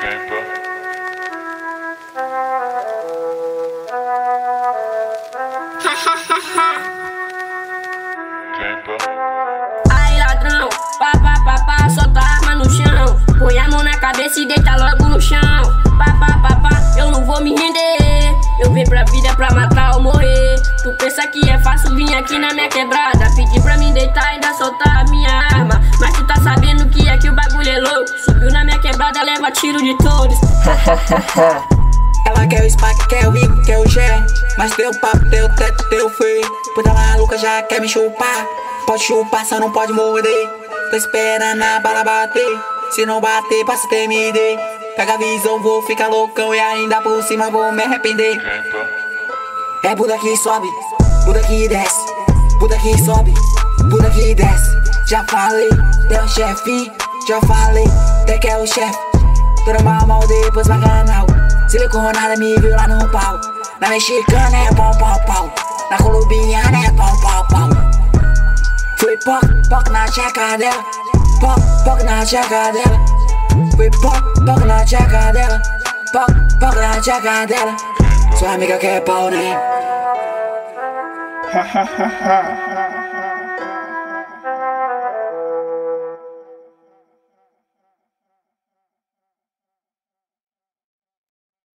apresenta Aí ladrão, pá pá solta a arma no chão. Põe a mão na cabeça e deita logo no chão. Pá pá pá pá, eu não vou me render. Eu vim pra vida pra matar ou morrer. Tu pensa que é fácil vir aqui na minha quebrada? Pedir pra me deitar e ainda soltar a minha arma. Mas tu tá sabendo que aqui o bagulho é louco. Quebrada, leva tiro de todos. Ela quer o Spark, quer o Rico, quer o Gé. Mas teu papo, teu teto, teu feio. Puta maluca já quer me chupar. Pode chupar, só não pode morder. Tô esperando a bala bater. Se não bater, passa TMD. Pega a visão, vou ficar loucão. E ainda por cima vou me arrepender. É Buda que sobe, Buda que desce. Buda que sobe, Buda que desce. Já falei, é o chefe. Já falei, até que é o chefe. Tô mal, mal depois vai canal. Siliconada me viu lá no pau. Na mexicana é pau, pau, pau. Na colombiana é pau, pau, pau. Foi poc, poc na tcheca dela. Poc, poc na tcheca dela. Foi poc, poc na tcheca dela. Poc, poc na tcheca dela. Sua amiga quer pau, né? Ha ha ha ha.